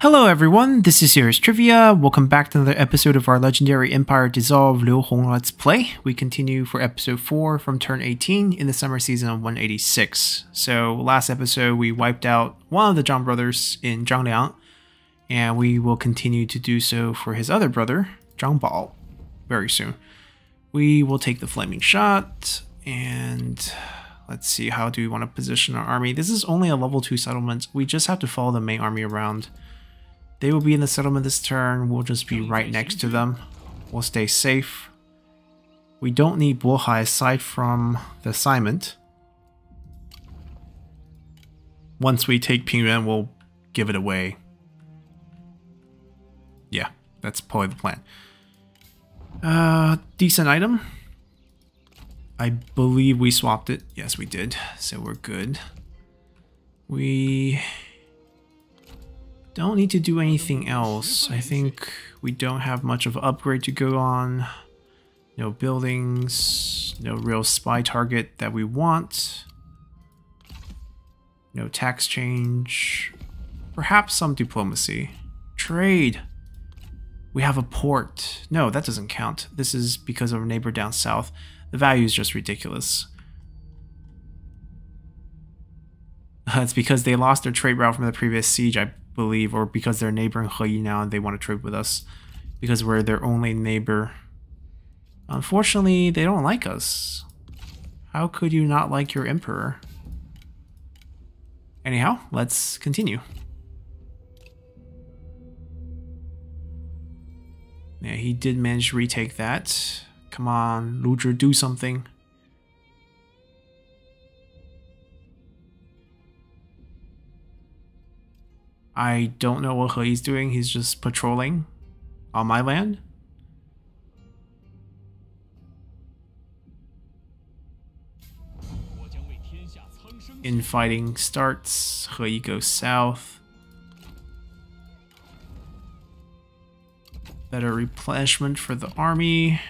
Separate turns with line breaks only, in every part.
Hello everyone, this is Serious Trivia. Welcome back to another episode of our Legendary Empire Dissolve Liu Hong Let's Play. We continue for episode 4 from turn 18 in the summer season of 186. So last episode we wiped out one of the Zhang brothers in Zhang Liang, and we will continue to do so for his other brother, Zhang Bao, very soon. We will take the Flaming Shot, and let's see, how do we want to position our army? This is only a level 2 settlement. We just have to follow the main army around. They will be in the settlement this turn. We'll just be right next to them. We'll stay safe. We don't need Bohai aside from the assignment. Once we take Pingyuan, we'll give it away. Yeah, that's probably the plan. Uh, decent item. I believe we swapped it. Yes, we did. So we're good. We don't need to do anything else. I think we don't have much of upgrade to go on. No buildings, no real spy target that we want. No tax change. Perhaps some diplomacy. Trade. We have a port. No, that doesn't count. This is because of our neighbor down south. The value is just ridiculous. It's because they lost their trade route from the previous siege. I believe, or because they're neighboring Heyi now and they want to trade with us because we're their only neighbor. Unfortunately, they don't like us. How could you not like your emperor? Anyhow, let's continue. Yeah, he did manage to retake that. Come on, Ludger, do something. I don't know what he's doing. He's just patrolling on my land. Infighting starts. He goes south. Better replenishment for the army.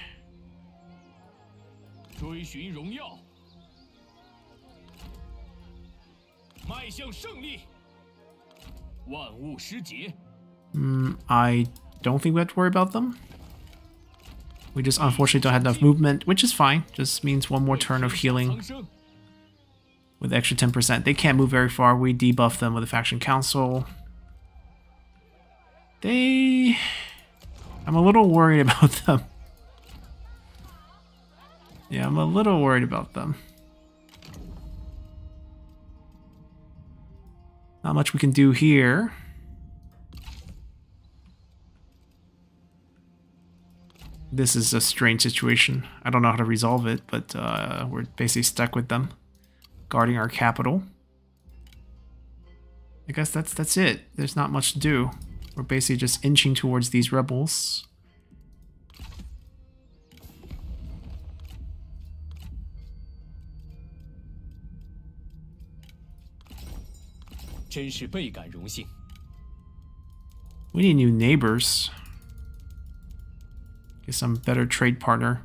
Mm, I don't think we have to worry about them. We just unfortunately don't have enough movement, which is fine. Just means one more turn of healing with extra 10%. They can't move very far. We debuff them with the Faction Council. They... I'm a little worried about them. Yeah, I'm a little worried about them. Not much we can do here. This is a strange situation. I don't know how to resolve it, but uh, we're basically stuck with them. Guarding our capital. I guess that's that's it. There's not much to do. We're basically just inching towards these rebels. 真是倍感荣幸。We need new neighbors. Get some better trade partner.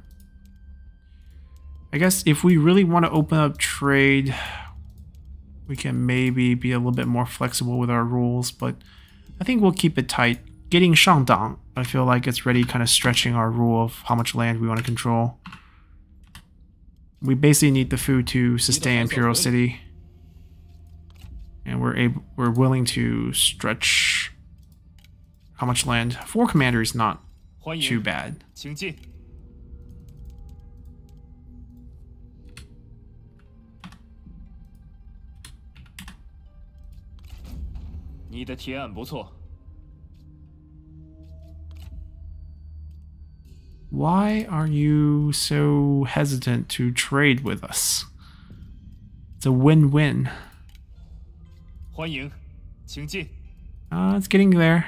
I guess if we really want to open up trade, we can maybe be a little bit more flexible with our rules, but I think we'll keep it tight. Getting Shangdang, I feel like it's ready kind of stretching our rule of how much land we want to control. We basically need the food to sustain Imperial City and we're able we're willing to stretch how much land? Four commander is not too bad. Why are you so hesitant to trade with us? It's a win-win. 欢迎，请进。Ah, it's getting there.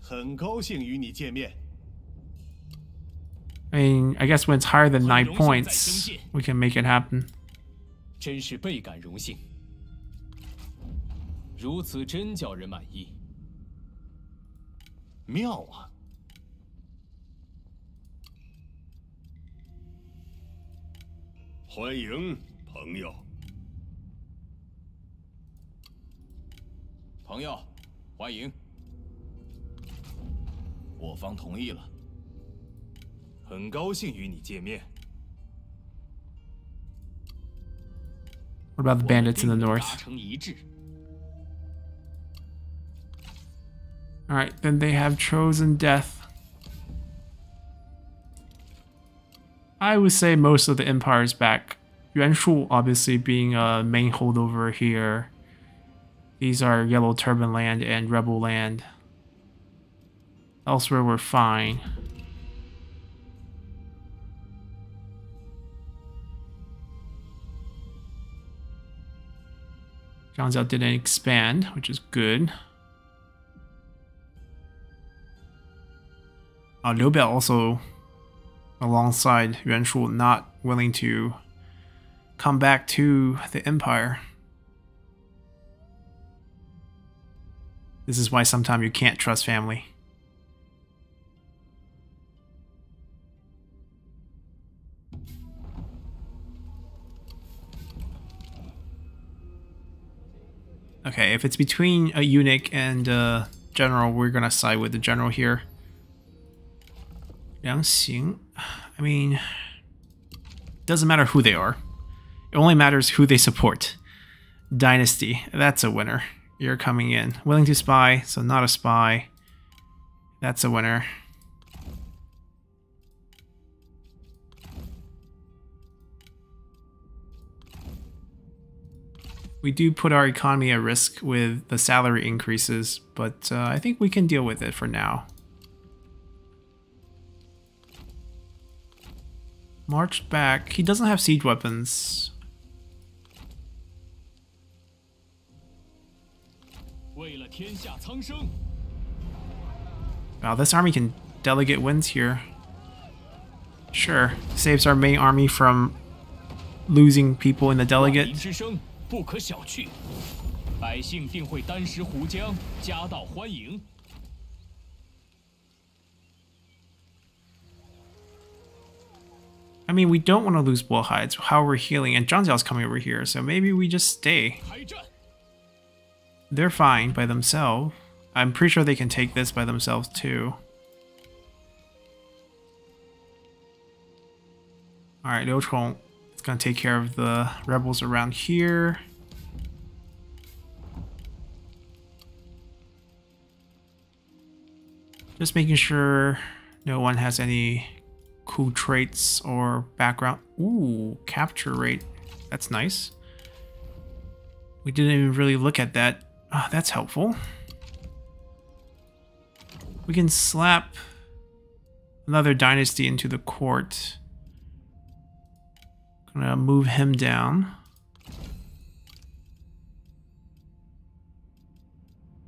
很高兴与你见面。I mean, I guess when it's higher than nine points, we can make it happen. 真是倍感荣幸。如此真叫人满意。妙啊！欢迎，朋友。朋友，欢迎。
我方同意了，很高兴与你见面。
What about the bandits in the
我们
north?
达成一致。
Alright, then they have chosen death. I would say most of the empire is back. Yuan Shu obviously being a main holdover here. These are Yellow Turban land and Rebel land. Elsewhere we're fine. Zhang Jiao didn't expand, which is good. Uh, Liu Biao also, alongside Yuan Shu, not willing to come back to the empire. This is why sometimes you can't trust family. Okay, if it's between a eunuch and a general, we're gonna side with the general here. Liang I mean, doesn't matter who they are. It only matters who they support. Dynasty, that's a winner. You're coming in. Willing to spy, so not a spy. That's a winner. We do put our economy at risk with the salary increases, but uh, I think we can deal with it for now. March back. He doesn't have siege weapons. Wow, this army can delegate wins here. Sure, saves our main army from losing people in the delegate. I mean, we don't want to lose Bullhides. How we're healing, and Zhang is coming over here, so maybe we just stay.！They're fine by themselves. I'm pretty sure they can take this by themselves too. Alright, Liu Chong is gonna take care of the rebels around here. Just making sure no one has any cool traits or background. Ooh, capture rate. That's nice. We didn't even really look at that. Ah, that's helpful. We can slap another dynasty into the court. Gonna move him down.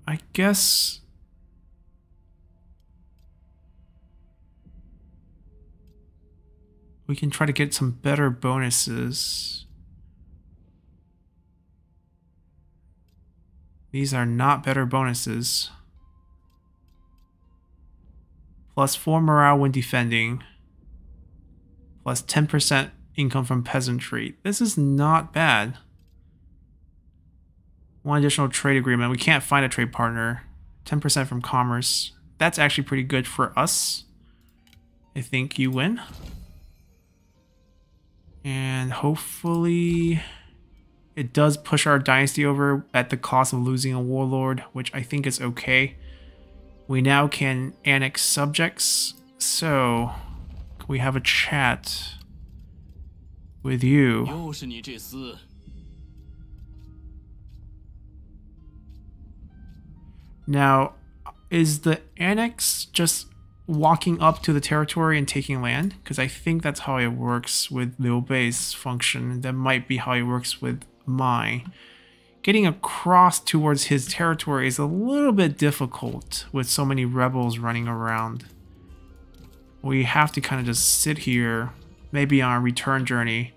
I guess... We can try to get some better bonuses. These are not better bonuses. Plus 4 morale when defending. Plus 10% income from peasantry. This is not bad. One additional trade agreement. We can't find a trade partner. 10% from commerce. That's actually pretty good for us. I think you win. And hopefully it does push our dynasty over at the cost of losing a warlord, which I think is okay. We now can annex subjects. So, we have a chat with you. Now, is the annex just walking up to the territory and taking land? Because I think that's how it works with the base function. That might be how it works with mine. Getting across towards his territory is a little bit difficult with so many rebels running around. We have to kind of just sit here, maybe on our return journey.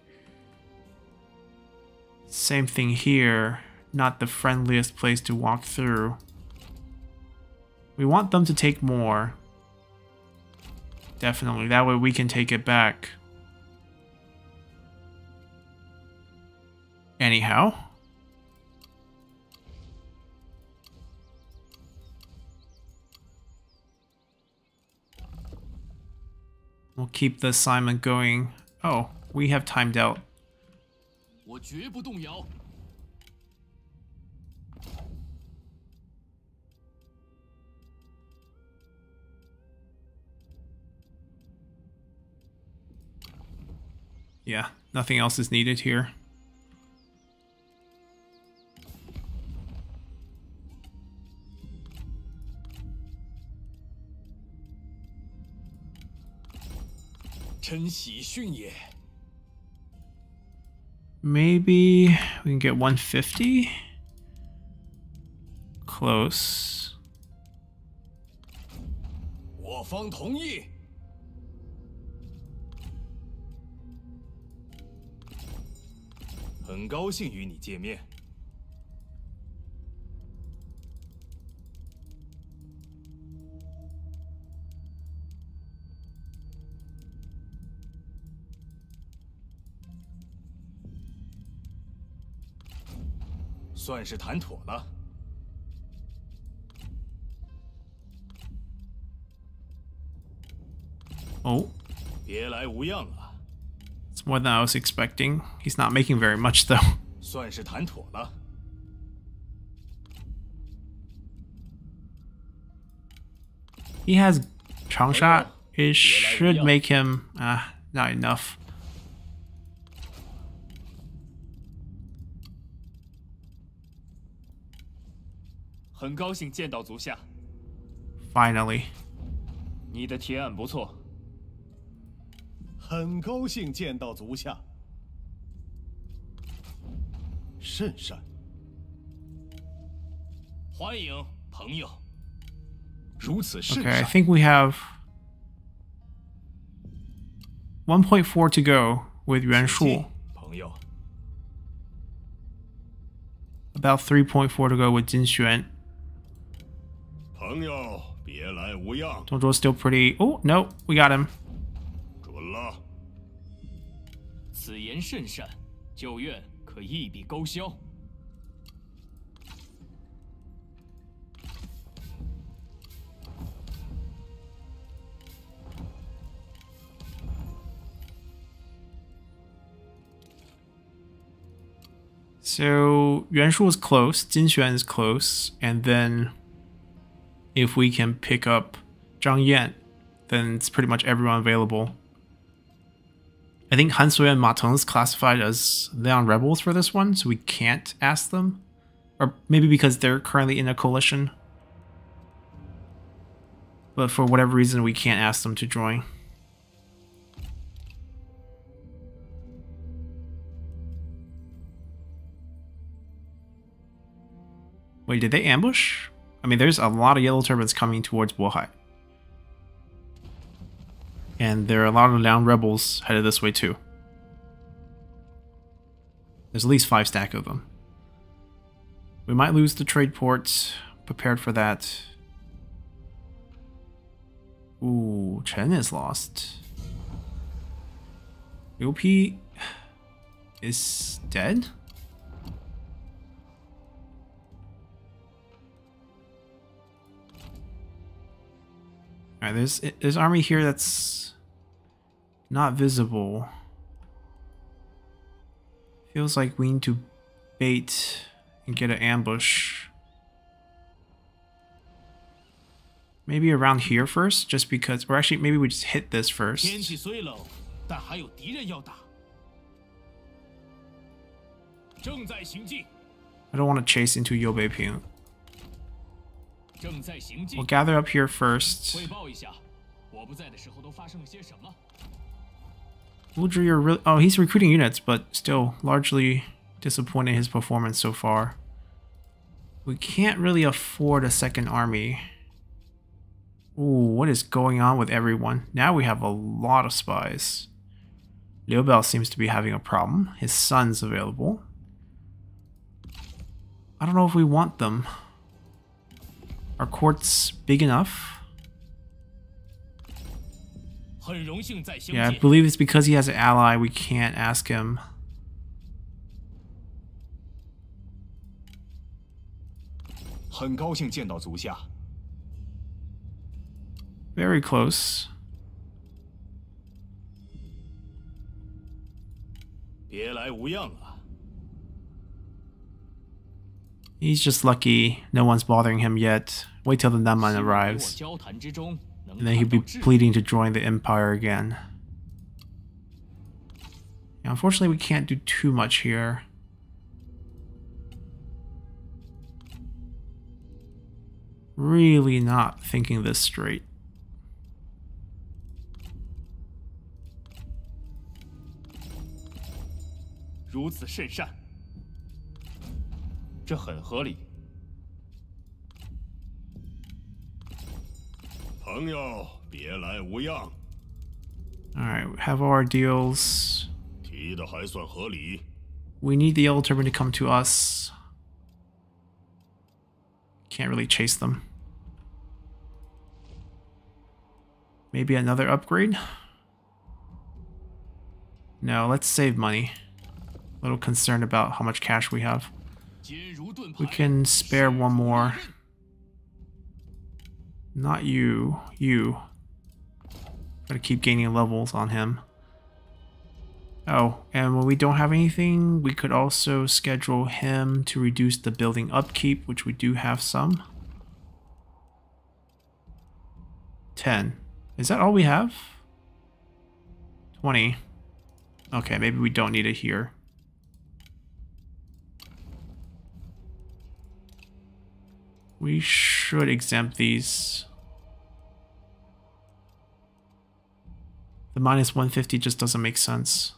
Same thing here, not the friendliest place to walk through. We want them to take more. Definitely, that way we can take it back. Anyhow. We'll keep the assignment going. Oh, we have timed out. Yeah, nothing else is needed here. Maybe we can get 150? Close.
我方同意。很高兴与你见面。算是谈妥了。
Oh.
别来无恙啊！
it's more than I was expecting. He's not making very much though.
算是谈妥了。
He has Changsha. It should make him ah not enough. Finally.
你的提案不错。
很高兴见到足下，甚善。
欢迎朋友。
如此甚
Okay, I think we have 1.4 to go with Yuan Shu.
朋友。
About 3.4 to go with Jin Xuan.
朋友，别来无恙。
Dongzhuo's still pretty. Oh, no, we got him.
准了。
此言甚善，就愿可一笔勾销。
So Yuan Shu is close, Jin Xuan is close, and then if we can pick up Zhang Yan, then it's pretty much everyone available. I think Han Sui and Ma Teng is classified as Liang rebels for this one, so we can't ask them. Or maybe because they're currently in a coalition. But for whatever reason, we can't ask them to join. Wait, did they ambush? I mean, there's a lot of yellow turbans coming towards Bohai. And there are a lot of down rebels headed this way too. There's at least five stack of them. We might lose the trade port. Prepared for that. Ooh, Chen is lost. Liu Pi is dead? Alright, there's, there's army here that's not visible. Feels like we need to bait and get an ambush. Maybe around here first, just because... Or actually, maybe we just hit this first. I don't want to chase into
Youbeiping.
We'll gather up here first. Woodry, you're really... Oh, he's recruiting units, but still largely disappointed his performance so far. We can't really afford a second army. Ooh, what is going on with everyone? Now we have a lot of spies. Liu Bei seems to be having a problem. His son's available. I don't know if we want them. Are quartz big enough? Yeah, I believe it's because he has an ally, we can't ask him. Very close. He's just lucky no one's bothering him yet. Wait till the
Nanman
arrives. And then he'll be pleading to join the Empire again. Now, unfortunately, we can't do too much here. Really not thinking this straight.
This
朋友，别来无恙，
Alright, we have all our deals.
提的还算合理。
We need the Yellow Turban to come to us. Can't really chase them. Maybe another upgrade? No, let's save money. A little concerned about how much cash we have.
坚如盾牌
We can spare one more. Not you. You. Gotta keep gaining levels on him. Oh, and when we don't have anything, we could also schedule him to reduce the building upkeep, which we do have some. 10. Is that all we have? 20. Okay, maybe we don't need it here. We should exempt these. The minus 150 just doesn't make sense.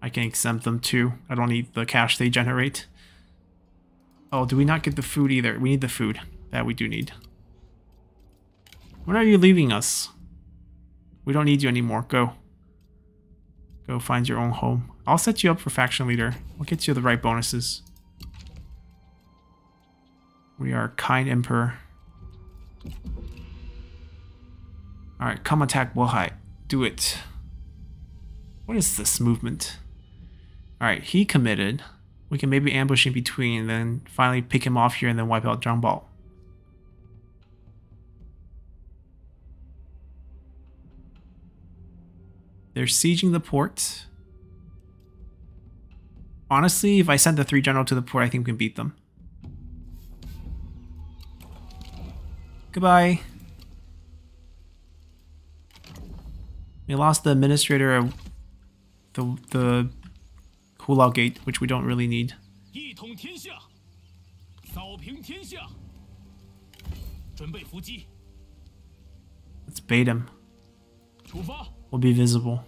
I can exempt them too. I don't need the cash they generate. Oh, do we not get the food either? We need the food. That we do need. When are you leaving us? We don't need you anymore. Go. Go find your own home. I'll set you up for faction leader. We'll get you the right bonuses. We are kind emperor. Alright, come attack Bohai. Do it. What is this movement? Alright, he committed. We can maybe ambush in between, and then finally pick him off here and then wipe out Zhang Bao. They're sieging the port. Honestly, if I send the three general to the port, I think we can beat them. Goodbye. We lost the administrator of the, the Hulao Gate, which we don't really need. Let's bait him. We'll be visible.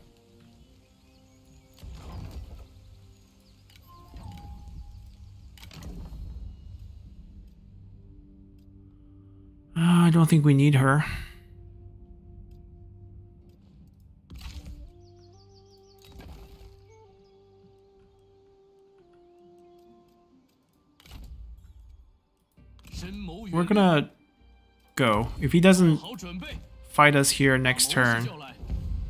Uh, I don't think we need her. We're gonna go. If he doesn't fight us here next turn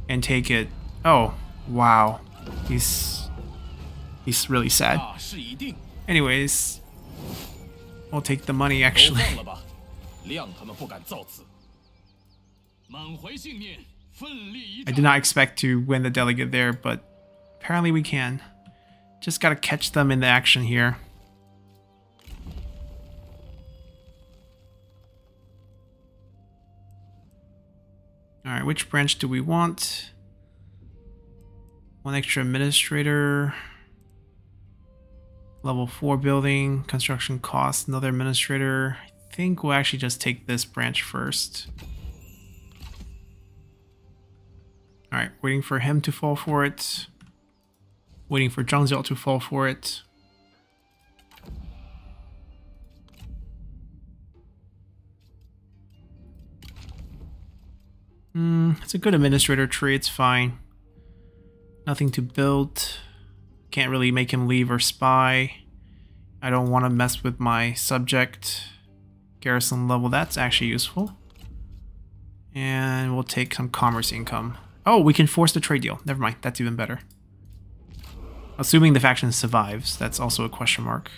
and take it... Oh, wow. He's... He's really sad. Anyways, I'll take the money actually. I did not expect to win the delegate there, but apparently we can. Just gotta catch them in the action here. Alright, which branch do we want? One extra administrator. Level 4 building. Construction cost. Another administrator. I think we'll actually just take this branch first. Alright, waiting for him to fall for it. Waiting for Zhang Jiao to fall for it. Hmm, it's a good administrator tree, it's fine. Nothing to build. Can't really make him leave or spy. I don't want to mess with my subject. Garrison level, that's actually useful. And we'll take some commerce income. Oh, we can force the trade deal. Never mind, that's even better. Assuming the faction survives, that's also a question mark.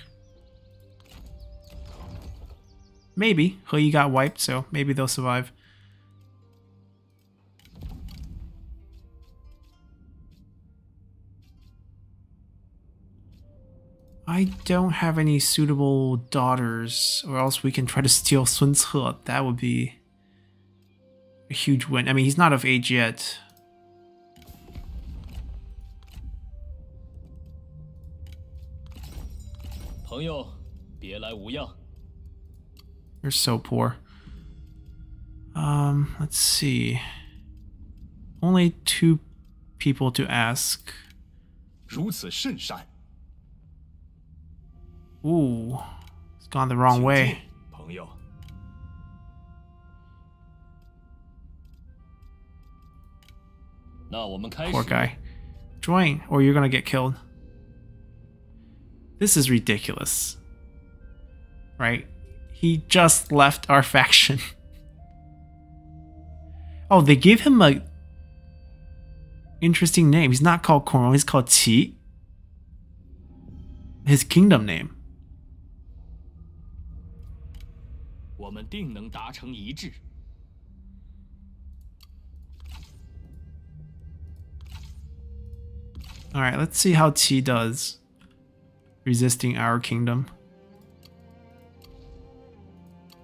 Maybe. He got wiped, so maybe they'll survive. I don't have any suitable daughters, or else we can try to steal Sun Ce. That would be a huge win. I mean, he's not of age yet. You're so poor. Um, let's see. Only two people to ask.
如此甚善。
Ooh, it's gone the wrong way. Poor guy. Join, or you're gonna get killed. This is ridiculous. Right? He just left our faction. oh, they gave him a interesting name. He's not called Kong Rong, he's called Qi. His kingdom name.
们定能达成一致。
Alright, let's see how Qi does resisting our kingdom.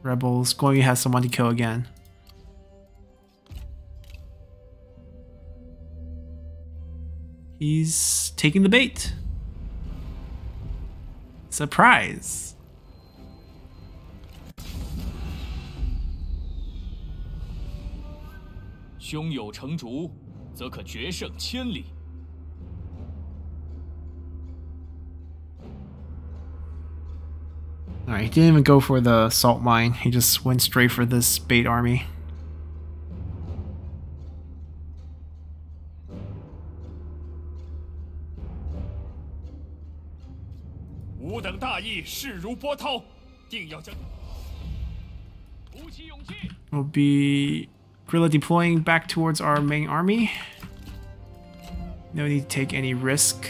Rebels, Guan has someone to kill again. He's taking the bait. Surprise.
胸有成竹，则可决胜千里。
Alright, he didn't even go for the salt mine. He just went straight for this bait army.
吾等大义势如波涛，定要将。
鼓起勇气，
We'll be Guerrilla deploying back towards our main army. No need to take any risk.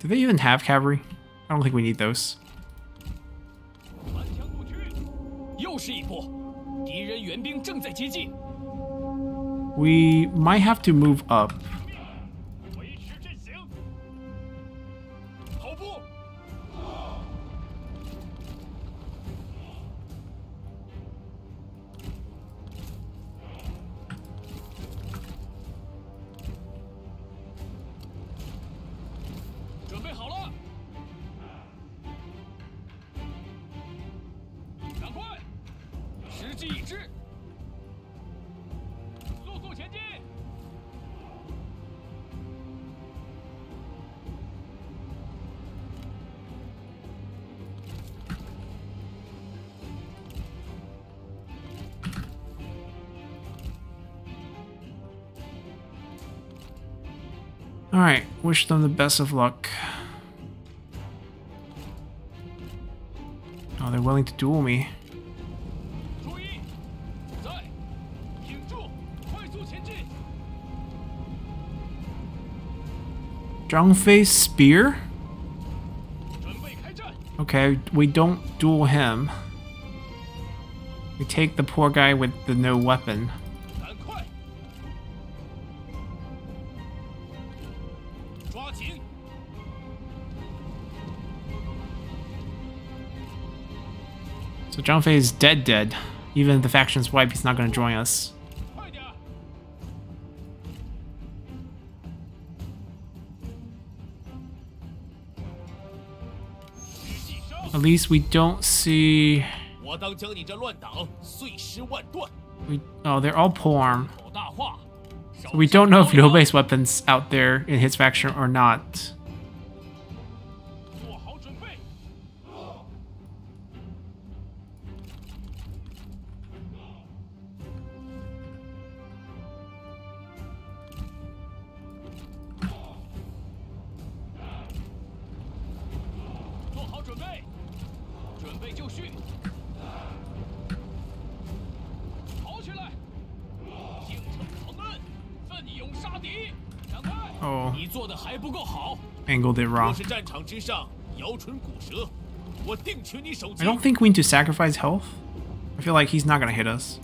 Do they even have cavalry? I don't think we need those. We might have to move up. wish them the best of luck. Oh, they're willing to duel me. Zhang Spear? Okay, we don't duel him. We take the poor guy with the no weapon. Zhang Fei is dead dead. Even if the faction's wipe, he's not gonna join us. At least we don't see... We, oh, they're all
poor. So
we don't know if Liu Bei's weapon's out there in his faction or not.
级
don't think we need to sacrifice health. I feel like he's not gonna hit us.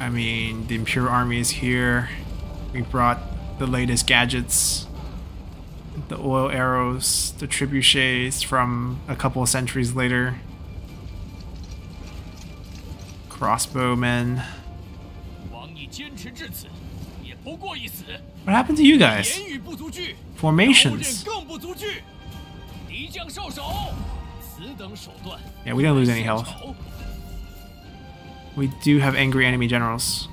I mean, the Imperial Army is here. We brought the latest gadgets the oil arrows, the trebuchets from a couple of centuries later, crossbowmen. What happened to you guys? Formations. Yeah, we didn't lose any health. We do have angry enemy generals.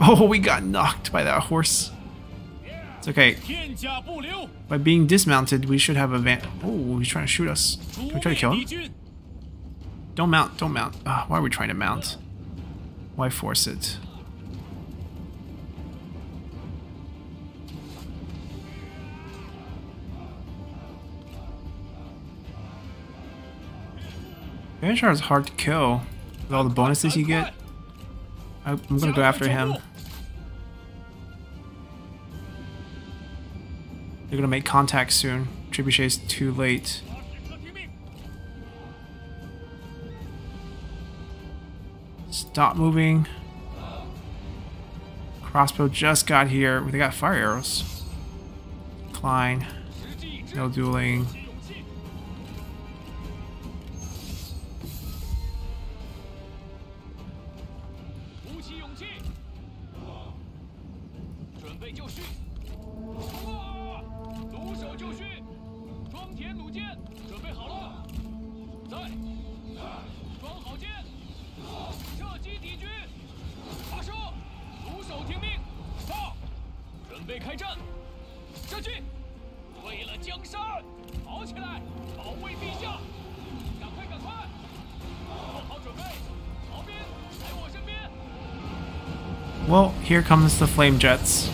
Oh, we got knocked by that horse. It's okay. By being dismounted, we should have a van. Oh, he's trying to shoot us. Can we try to kill him? Don't mount, don't mount. Uh, why are we trying to mount? Why force it? Vanishar is hard to kill with all the bonuses you get. I'm gonna go after him. They're gonna make contact soon. Trebuchet's too late. Stop moving. Crossbow just got here. They got fire arrows. Klein. No dueling.
射击。为了江山，跑起来，保卫陛下！赶快，赶快，做好准备，曹兵来我身边
，Well, here comes the flame jets.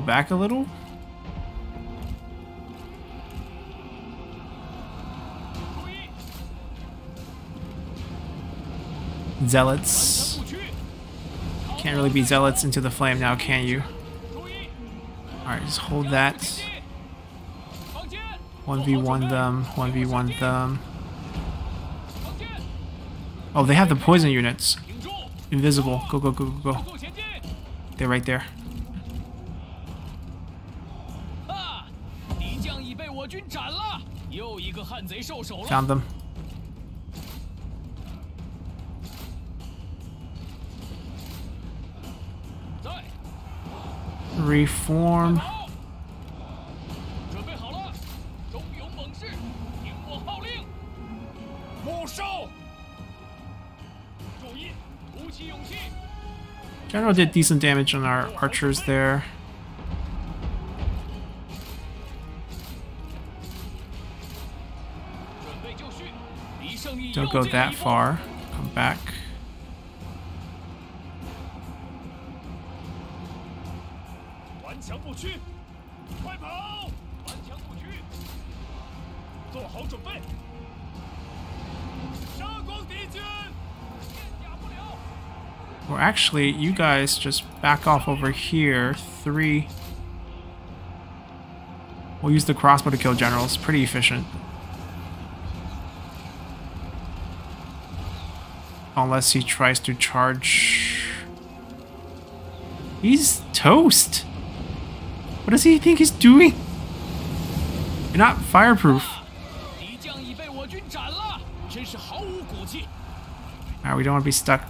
back a little? Zealots. Can't really be zealots into the flame now, can you? Alright, just hold that. 1v1 them, 1v1 them. Oh, they have the poison units. Invisible. Go, go, go, go, go. They're right there. Found them. Reform. General did decent damage on our archers there. Don't go that far. Come back. Or actually, you guys just back off over here. Three. We'll use the crossbow to kill generals. Pretty efficient. Unless he tries to charge... He's toast! What does he think he's doing? You're not fireproof. Alright, we don't want to be stuck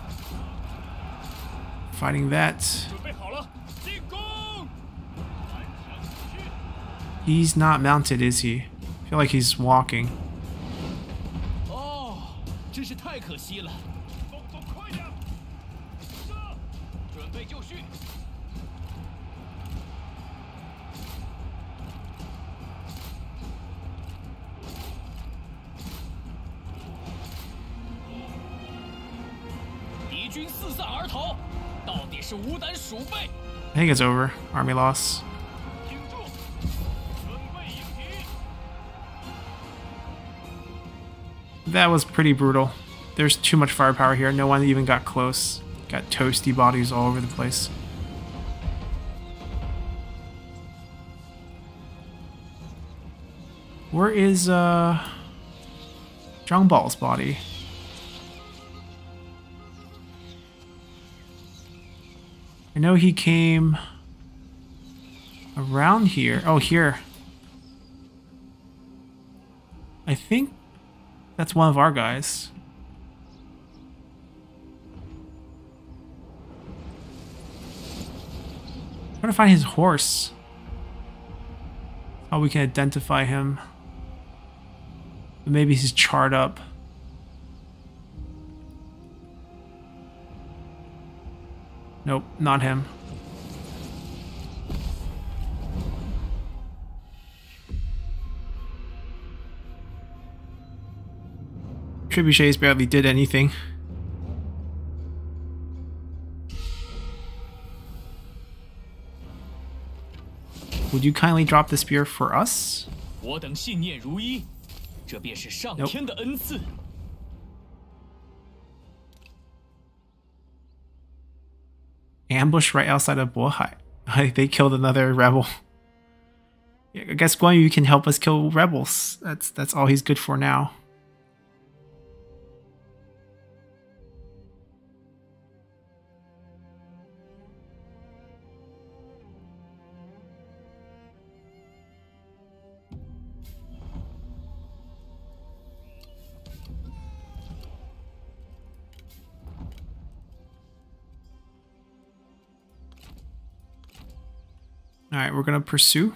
fighting that. He's not mounted, is he? I feel like he's walking. think it's over. Army loss. That was pretty brutal. There's too much firepower here. No one even got close. Got toasty bodies all over the place. Where is, uh... Zhang Bao's body? I know he came around here. Oh, here. I think that's one of our guys. I'm trying to find his horse. How we can identify him. Maybe he's charred up. Nope, not him. Trebuchets barely did anything. Would you kindly drop the spear for us?
我
Ambush right outside of Bohai. they killed another rebel. I guess Guan Yu can help us kill rebels. That's that's all he's good for now. Alright, we're gonna pursue.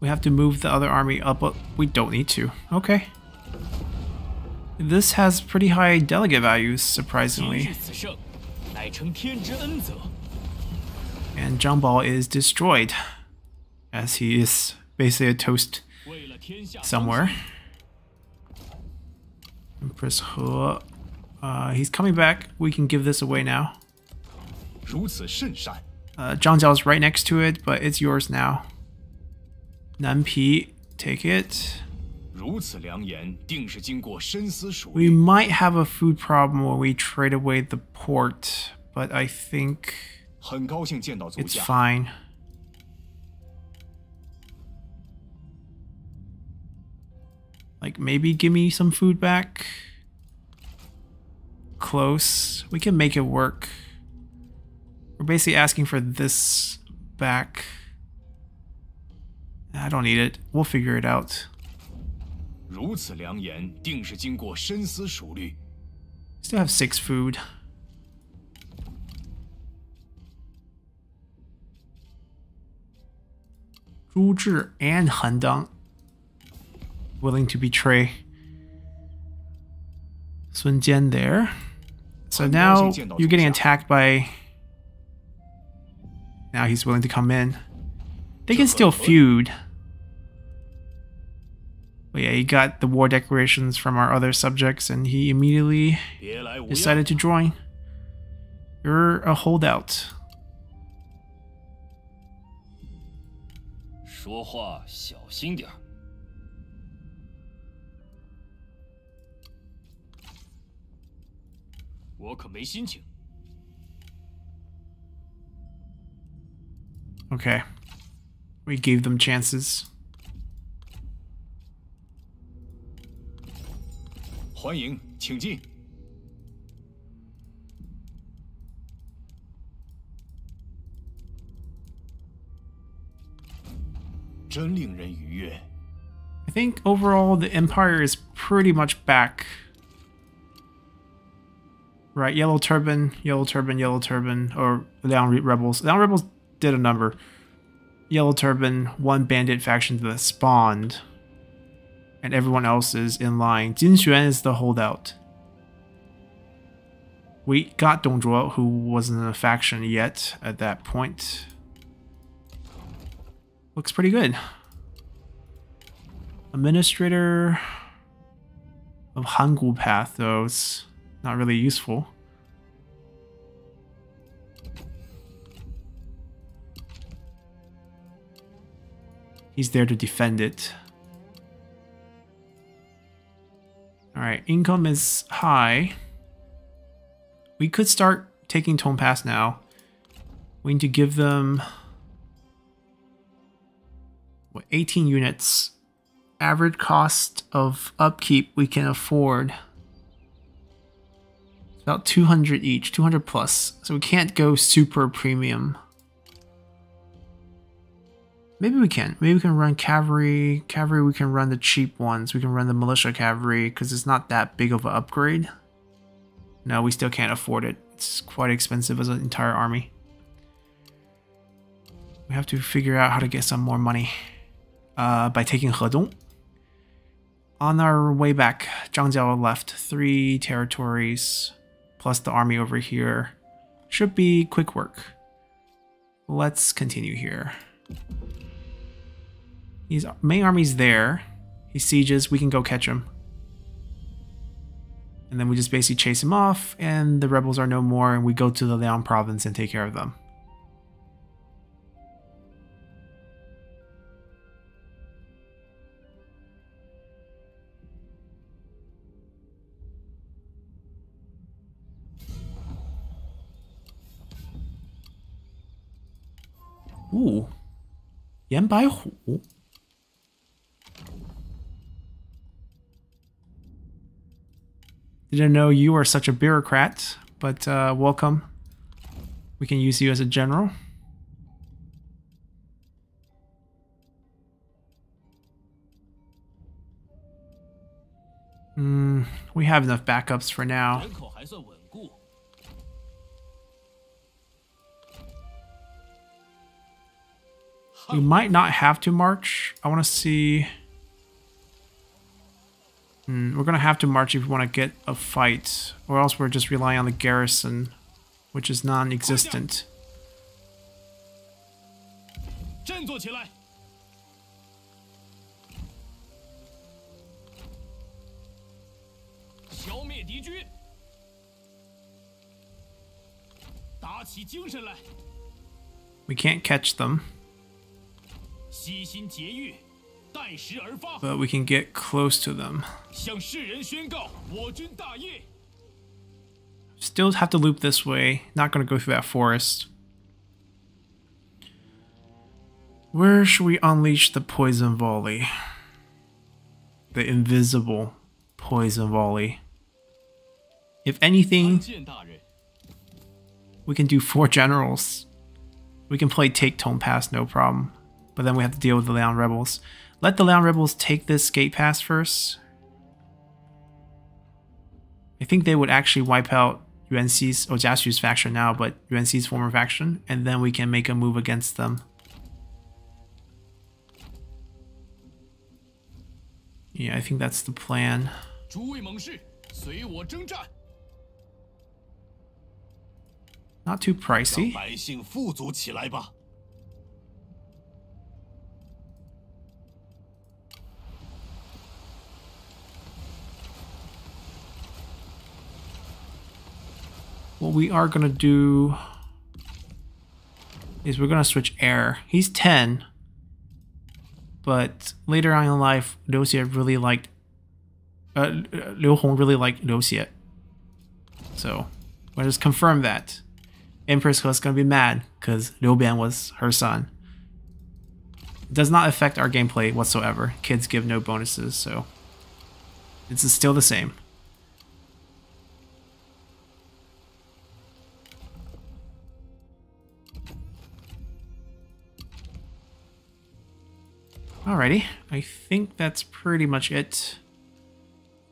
We have to move the other army up, but we don't need to. Okay. This has pretty high delegate values, surprisingly. And Zhang Bao is destroyed, as he is basically a toast somewhere. Empress He. Uh, he's coming back. We can give this away now. Uh, is right next to it, but it's yours now. Nanpi, take it. We might have a food problem when we trade away the port, but I think it's fine. Like maybe give me some food back. Close. We can make it work. We're basically asking for this back. I don't need it. We'll figure it out.
如此良言，定是经过深思熟虑。
Still have six food. Zhu Zhi and Han Dang willing to betray Sun Jian there. So now you're getting attacked by... Now he's willing to come in. They can still feud. But yeah, he got the war declarations from our other subjects and he immediately decided to join. You're a holdout.
我可没心情。
Okay. We gave them chances.
欢迎，请进。真令人愉悦。
I think overall the Empire is pretty much back. Right, Yellow Turban, Yellow Turban, Yellow Turban, or Re- Rebels. Liang Rebels did a number. Yellow Turban, one bandit faction that spawned, and everyone else is in line. Jin Xuan is the holdout. We got Dong Zhuo, who wasn't in a faction yet at that point. Looks pretty good. Administrator of Hangu Pass, though, is not really useful. He's there to defend it. Alright, income is high. We could start taking Tong Pass now. We need to give them what, 18 units. Average cost of upkeep we can afford. About 200 each, 200 plus. So we can't go super premium. Maybe we can. Maybe we can run cavalry. Cavalry, we can run the cheap ones. We can run the militia cavalry because it's not that big of an upgrade. No, we still can't afford it. It's quite expensive as an entire army. We have to figure out how to get some more money uh, by taking Hedong. On our way back, Zhang Jiao left three territories plus the army over here. Should be quick work. Let's continue here. His main army's there. He sieges, we can go catch him. And then we just basically chase him off, and the rebels are no more, and we go to the Liang province and take care of them. Ooh. Yan Bai Hu. Didn't know you are such a bureaucrat, but uh, welcome. We can use you as a general. Hmm, we have enough backups for now. We might not have to march. I want to see... Hmm, we're going to have to march if we want to get a fight, or else we're just relying on the garrison, which is non-existent. We can't catch them. But we can get close to them. Still have to loop this way. Not going to go through that forest. Where should we unleash the poison volley? The invisible poison volley. If anything, we can do four generals. We can play take Tong Pass, no problem. But then we have to deal with the Liang rebels. Let the Liang rebels take this gate pass first. I think they would actually wipe out UNC's or Jia Xu's faction now, but UNC's former faction, and then we can make a move against them. Yeah, I think that's the plan. Not too pricey. What we are going to do is we're going to switch heir. He's 10, but later on in life, Xie really liked, uh, Liu Hong really liked Xie. So, we'll just confirm that. Empress He's going to be mad because Liu Bian was her son. Does not affect our gameplay whatsoever. Kids give no bonuses, so it's still the same. Alrighty, I think that's pretty much it.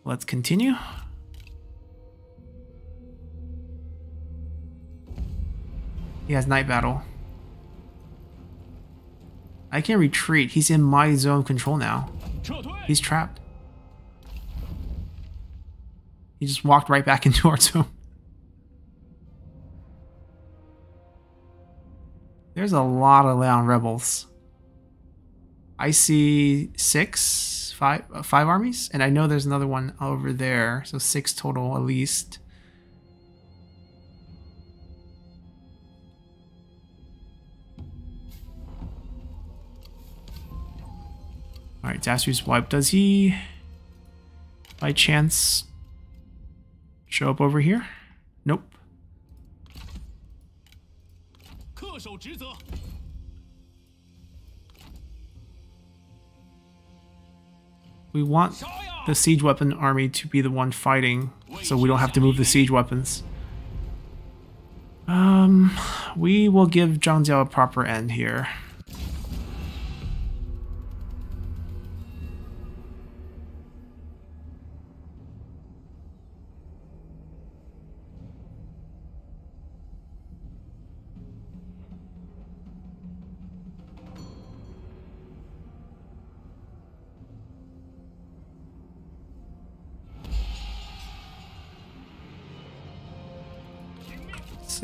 Let's continue. He has night battle. I can retreat. He's in my zone of control now. He's trapped. He just walked right back into our zone. There's a lot of Liang rebels. I see six, five, uh, five armies, and I know there's another one over there, so six total at least. All right, Dasu's wipe. Does he, by chance, show up over here? Nope. We want the siege weapon army to be the one fighting, so we don't have to move the siege weapons. Um, we will give Zhang Jiao a proper end here.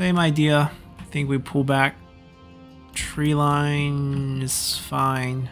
Same idea. I think we pull back. Tree line is fine.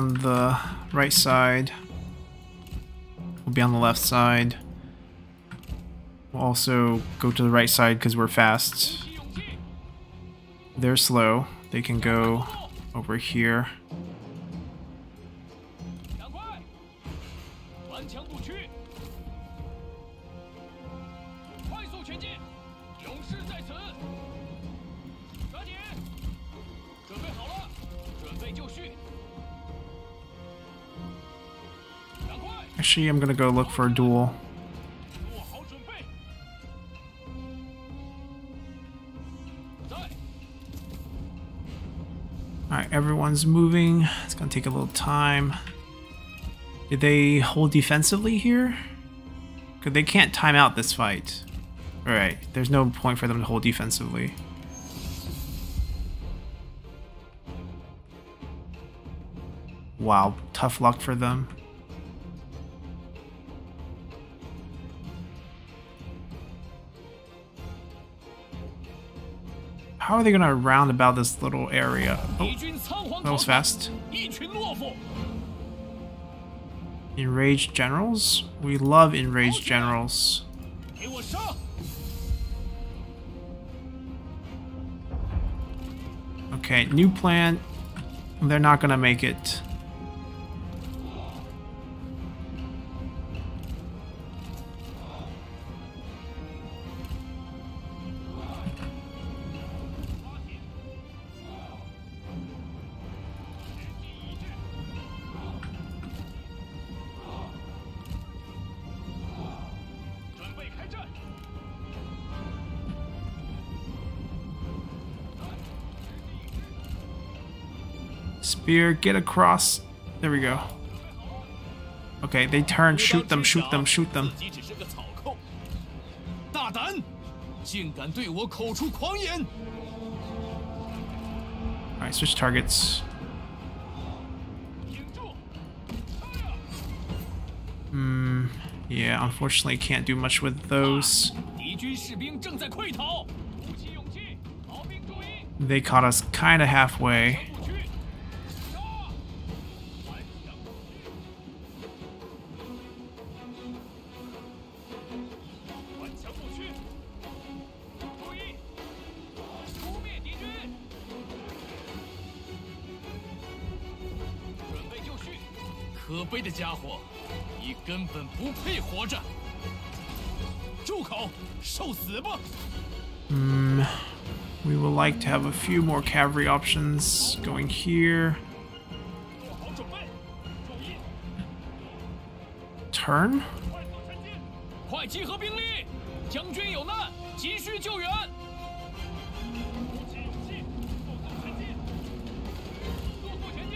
on the right side. We'll be on the left side. We'll also go to the right side because we're fast. They're slow. They can go over here. Actually, I'm gonna go look for a duel. Alright, everyone's moving. It's gonna take a little time. Did they hold defensively here? Because they can't time out this fight. Alright, there's no point for them to hold defensively. Wow, tough luck for them. How are they going to round about this little area? Oh, that was fast. Enraged generals? We love enraged generals. Okay, new plan. They're not going to make it. Spear, get across. There we go. Okay, they turn. Shoot them, shoot them, shoot them.
Oh,
Alright, switch targets. Hmm. Yeah, unfortunately can't do much with those. They caught us kinda halfway.
不配活着！
住口！受死吧！
We would like to have a few more cavalry options going here.
做好准备，注意，
Turn?
快速前进！
快集合兵力！将军有难，急需救援！
鼓起勇气，速速前进！
速速前进！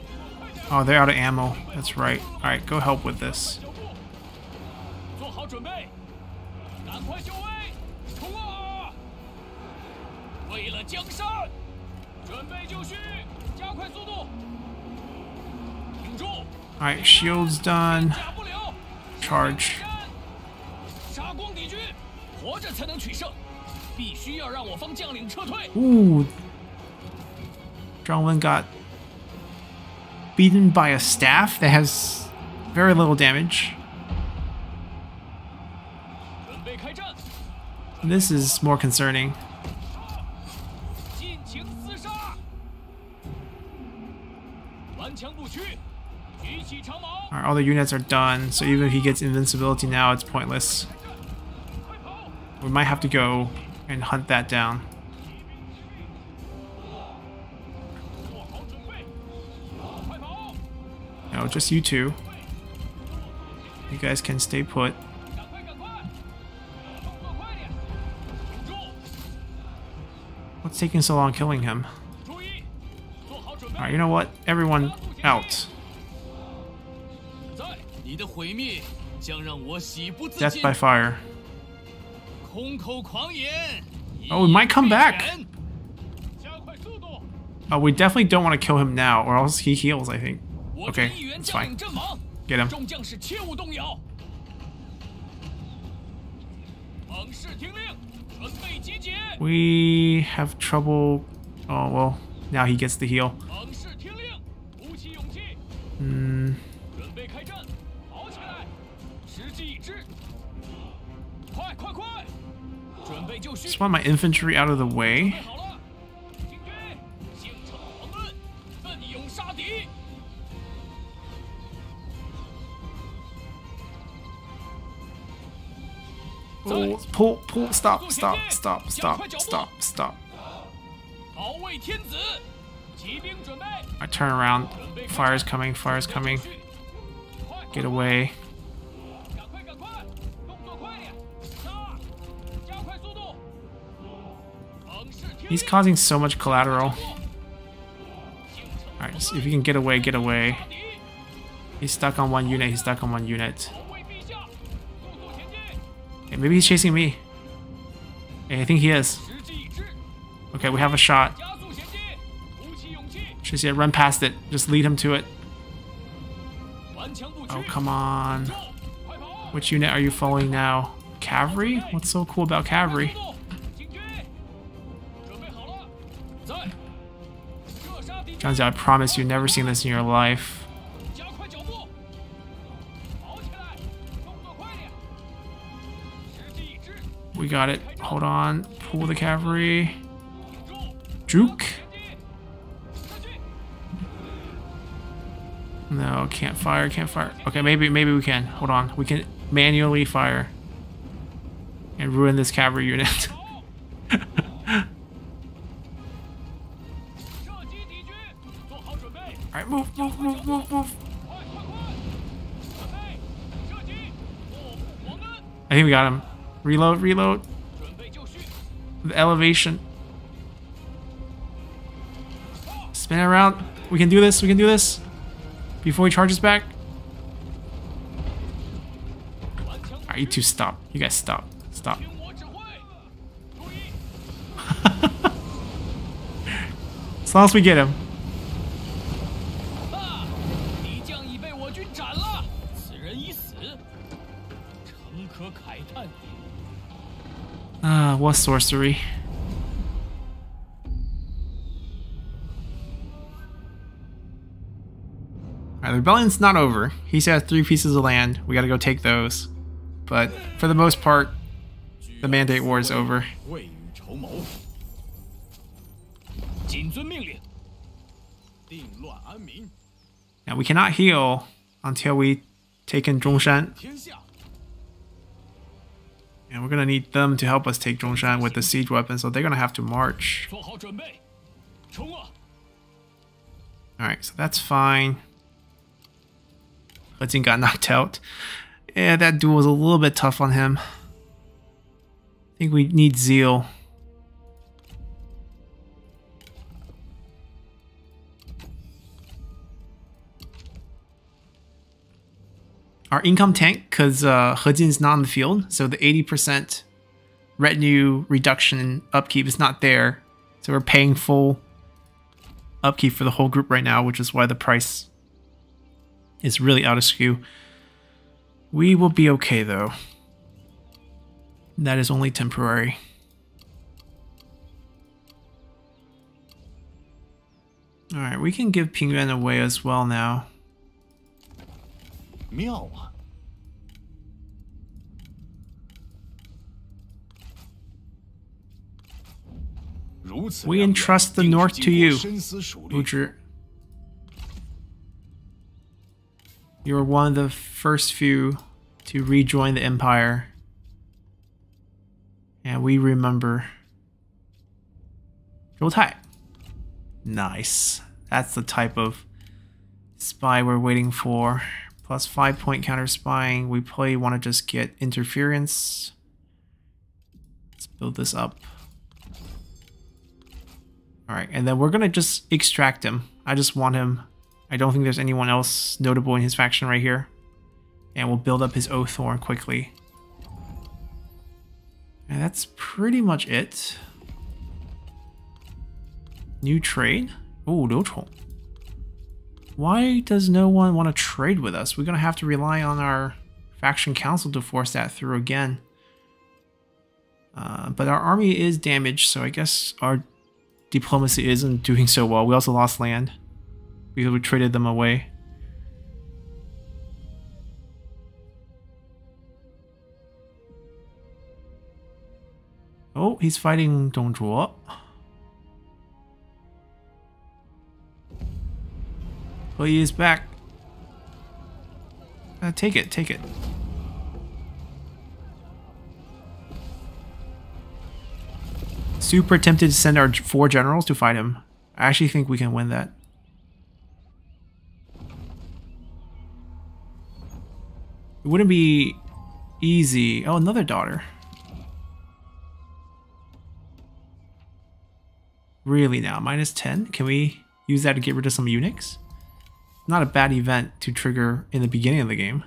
快点！
Oh, they're out of ammo. That's right. Alright, go help with this.
脚步，做好准备，赶快就位，冲啊！为了江山，准备就绪，加快速度。挺住，
Alright, shields done.
假不了。
Charge.
杀光敌军，活着才能取胜，必须要让我方将领撤退。
Ooh. Drongwen got beaten by a staff that has very little damage. This is more concerning. Alright, all the units are done, so even if he gets invincibility now, it's pointless. We might have to go and hunt that down. No, just you two. You guys can stay put. What's taking so long killing him? Alright, you know what? Everyone out. Death by fire. Oh, we might come back! Oh, we definitely don't want to kill him now, or else he heals, I think. Okay, it's fine. Get him. We have trouble... Oh, well, now he gets the heal.
Mm.
Just want my infantry out of the way. Pull, pull, pull, stop, stop, stop, stop, stop, stop. I turn around. Fire's coming, fire's coming. Get away. He's causing so much collateral. Alright, so if you can get away, get away. He's stuck on one unit, he's stuck on one unit. Maybe he's chasing me. Yeah, I think he is. Okay, we have a shot. Just yeah, run past it. Just lead him to it. Oh, come on. Which unit are you following now? Cavalry? What's so cool about cavalry? John's I promise you've never seen this in your life. We got it. Hold on. Pull the cavalry. Juke. No, can't fire, can't fire. Okay, maybe maybe we can. Hold on. We can manually fire. And ruin this cavalry unit. Alright, move, move, move, move, move. I think we got him. Reload, reload. The elevation. Spin around. We can do this, we can do this. Before he charges back. Alright, you two stop. You guys stop. Stop. as long as we get him. Ah, uh, what sorcery? Alright, the rebellion's not over. He's has three pieces of land. We gotta go take those. But for the most part, the Mandate War is over. Now we cannot heal until we take in Zhongshan. And we're gonna need them to help us take Zhongshan with the siege weapon, so they're gonna have to march. Alright, so that's fine. He Jin got knocked out. Yeah, that duel was a little bit tough on him. I think we need Zeal. Our income tank, because uh, He Jin's not on the field, so the 80% retinue reduction upkeep is not there. So we're paying full upkeep for the whole group right now, which is why the price is really out of skew. We will be okay though. That is only temporary. Alright, we can give Pingyuan away as well now. We entrust the north to you, Uhtred. You're one of the first few to rejoin the Empire. And we remember. Roll. Nice. That's the type of spy we're waiting for. Plus 5 point counter spying. We probably want to just get interference. Let's build this up. Alright, and then we're gonna just extract him. I just want him. I don't think there's anyone else notable in his faction right here. And we'll build up his Oathhorn quickly. And that's pretty much it. New trade? Oh, Liu Chong. Why does no one want to trade with us? We're gonna have to rely on our faction council to force that through again. Uh, but our army is damaged, so I guess our diplomacy isn't doing so well. We also lost land because we traded them away. Oh, he's fighting Dong Zhuo. He is back. Uh, take it, take it. Super tempted to send our four generals to fight him. I actually think we can win that. It wouldn't be easy. Oh, another daughter. Really now, minus 10? Can we use that to get rid of some eunuchs? not a bad event to trigger in the beginning of the game.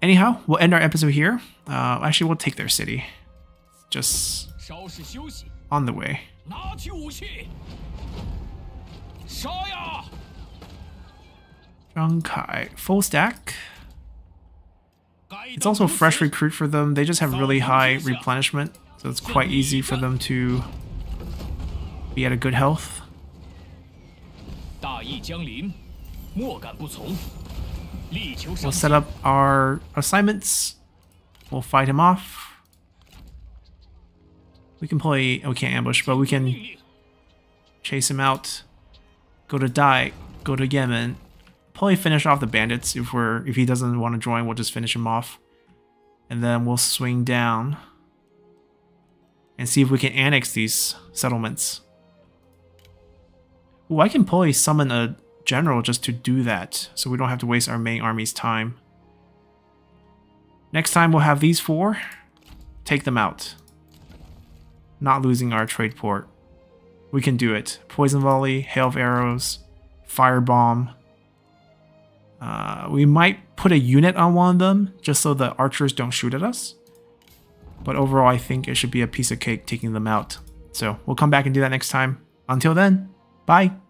Anyhow, we'll end our episode here. Uh, actually, we'll take their city. Just on the way. Zhang Kai, full stack. It's also
a
fresh recruit for them. They just have really high replenishment, so it's quite easy for them to be at a good health.
大义将临，莫敢不从，力求
We'll
上
set
进。
up our assignments. We'll fight him off. We can play. Oh, we can't ambush, but we
命
can
令，
chase him out. Go to Dai. Go to Yemen. Probably finish off the bandits if we're if he doesn't want to join. We'll just finish him off, and then we'll swing down and see if we can annex these settlements. Ooh, I can probably summon a general just to do that, so we don't have to waste our main army's time. Next time we'll have these four. Take them out. Not losing our trade port. We can do it. Poison volley, hail of arrows, firebomb. Uh, we might put a unit on one of them just so the archers don't shoot at us. But overall, I think it should be a piece of cake taking them out. So we'll come back and do that next time. Until then, bye.